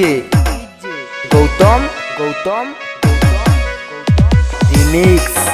DJ Gautam Gautam remix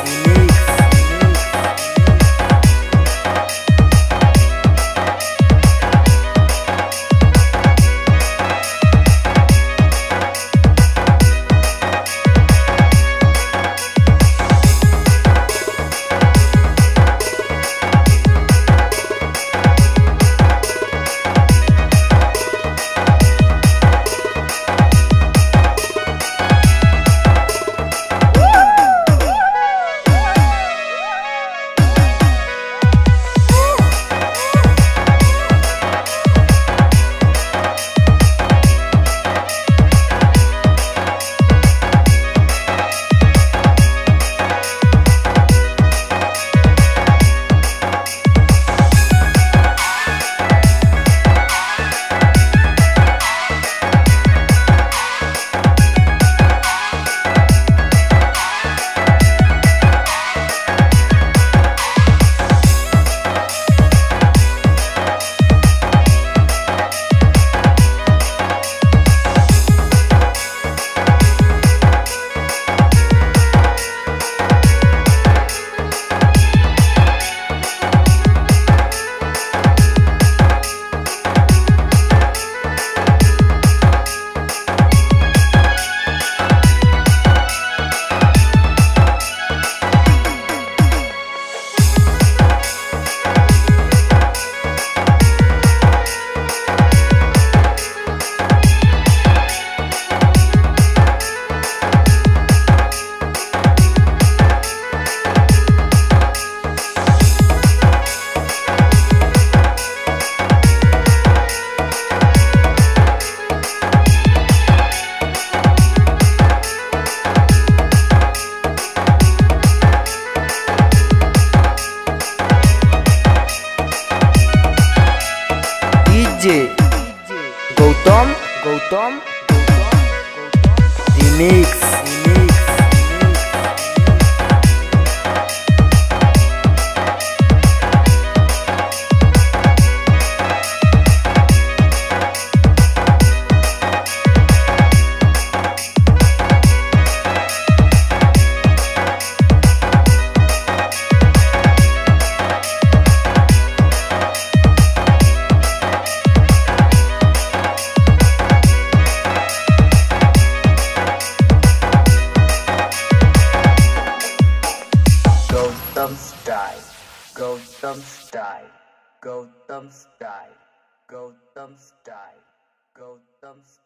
Gautam, Gautam, Gautam. Mix. Gotham style, Gotham style, Gotham style, Gotham style.